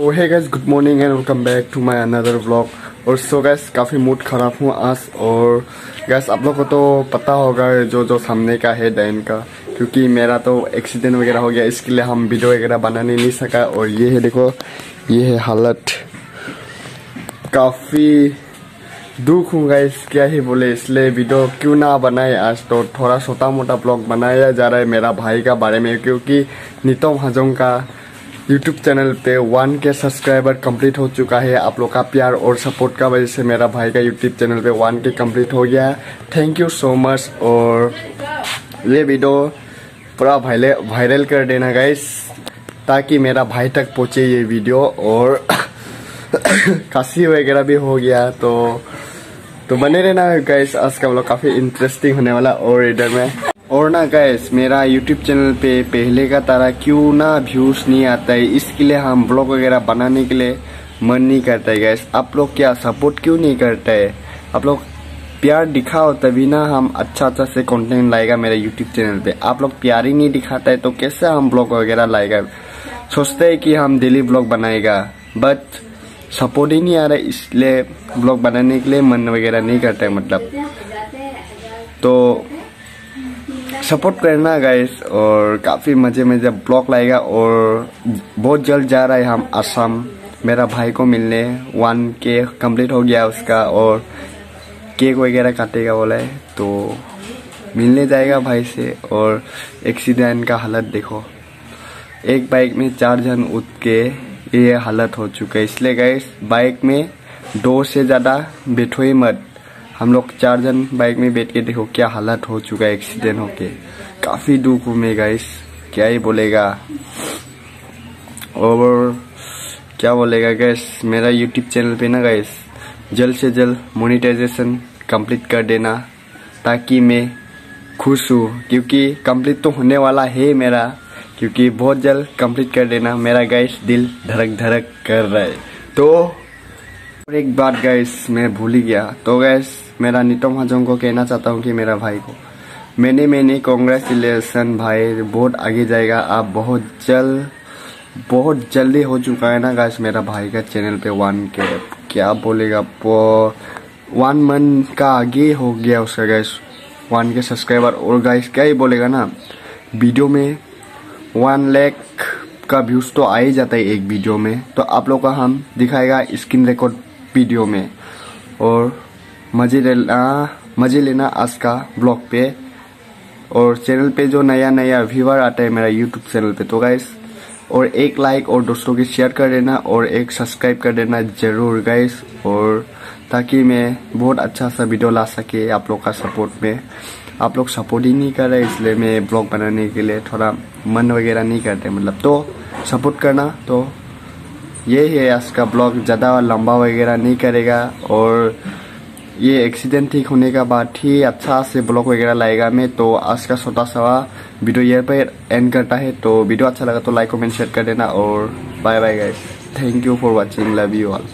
तो है guys good morning and welcome back to my another vlog और so gas काफ़ी मूड ख़राब हूँ आज और गैस आप लोग को तो पता होगा जो जो सामने का है दैन का, क्योंकि मेरा तो एक्सीडेंट वगैरह हो गया, इसके लिए हम वीडियो वगैरह बनाने नहीं सका। और ये है देखो, ये है हालत। काफ़ी दुख हूँ गैस क्या ही बोले, इसलिए वीडियो क्यों ना बनाए आज तो। थोड़ा छोटा मोटा ब्लॉग बनाया जा रहा है मेरा भाई का बारे में, क्योंकि नितम हजों का यूट्यूब चैनल पे वन के सब्सक्राइबर कंप्लीट हो चुका है। आप लोग का प्यार और सपोर्ट का वजह से मेरा भाई का यूट्यूब चैनल पे वन के कंप्लीट हो गया थैंक यू सो मच और ये वीडियो पूरा वायरल कर देना गाइस ताकि मेरा भाई तक पहुँचे ये वीडियो और काशी वगैरह भी हो गया तो तो बने रहना गाइस आज का ब्लॉग काफ़ी इंटरेस्टिंग होने वाला और इधर में और ना गैस मेरा यूट्यूब चैनल पे पहले का तरह क्यों ना व्यूज़ नहीं आता है, इसके लिए हम ब्लॉग वगैरह बनाने के लिए मन नहीं करता है गैस आप लोग क्या सपोर्ट क्यों नहीं करते है? आप लोग प्यार दिखाओ तभी ना हम अच्छा अच्छा से कंटेंट लाएगा मेरे यूट्यूब चैनल पे। आप लोग प्यार ही नहीं दिखाता है तो कैसे हम ब्लॉग वगैरह लाएगा? सोचते है कि हम डेली ब्लॉग बनाएगा बट सपोर्ट ही नहीं आ रहा है, इसलिए ब्लॉग बनाने के लिए मन वगैरह नहीं करता है मतलब। तो सपोर्ट करना गाइस और काफ़ी मज़े में जब ब्लॉग लाएगा और बहुत जल्द जा रहा है हम असम। मेरा भाई को मिलने वन के कंप्लीट हो गया उसका और केक वगैरह काटेगा बोला है तो मिलने जाएगा भाई से और एक्सीडेंट का हालत देखो। एक बाइक में चार जन उठ के ये हालत हो चुका है, इसलिए गए बाइक में दो से ज़्यादा बैठो ही मत। हम लोग चार जन बाइक में बैठ के देखो क्या हालत हो चुका है एक्सीडेंट होके। काफ़ी दुख में गाइस क्या ही बोलेगा। और क्या बोलेगा गैस मेरा यूट्यूब चैनल पे ना गैस जल्द से जल्द मोनिटाइजेशन कंप्लीट कर देना, ताकि मैं खुश हूँ। क्योंकि कंप्लीट तो होने वाला है मेरा, क्योंकि बहुत जल्द कंप्लीट कर देना। मेरा गैस दिल धड़क धड़क कर रहा है। तो और एक बात गैस मैं भूल ही गया। तो गैस मेरा निटम हजों को कहना चाहता हूँ कि मेरा भाई को। मैंने मैंने कॉन्ग्रेचुलेसन भाई, बहुत आगे जाएगा। आप बहुत जल्द बहुत जल्दी हो चुका है ना गैस मेरा भाई का चैनल पे वन के क्या बोलेगा वन मंथ का आगे हो गया उसका गैस वन के सब्सक्राइबर और गाइस क्या ही बोलेगा ना वीडियो में वन लैख का व्यूज़ तो आ ही जाता है एक वीडियो में। तो आप लोग का हम दिखाएगा स्क्रीन रिकॉर्ड वीडियो में। और मज़े लेना मज़े लेना आज का ब्लॉग पे। और चैनल पे जो नया नया व्यूवर आता है मेरा यूट्यूब चैनल पे तो गाइस और एक लाइक और दोस्तों के शेयर कर देना और एक सब्सक्राइब कर देना ज़रूर गाइस और ताकि मैं बहुत अच्छा सा वीडियो ला सके आप लोग का सपोर्ट में। आप लोग सपोर्ट ही नहीं कर रहे, इसलिए मैं ब्लॉग बनाने के लिए थोड़ा मन वगैरह नहीं करते मतलब तो सपोर्ट करना तो ये है आज का ब्लॉग ज़्यादा लंबा वगैरह नहीं करेगा और ये एक्सीडेंट ठीक होने का बाद ही अच्छा से ब्लॉग वगैरह लाएगा मैं तो आज का छोटा सा वीडियो ये पर एंड करता है। तो वीडियो अच्छा लगा तो लाइक कमेंट शेयर कर देना और bye bye guys thank you for watching love you all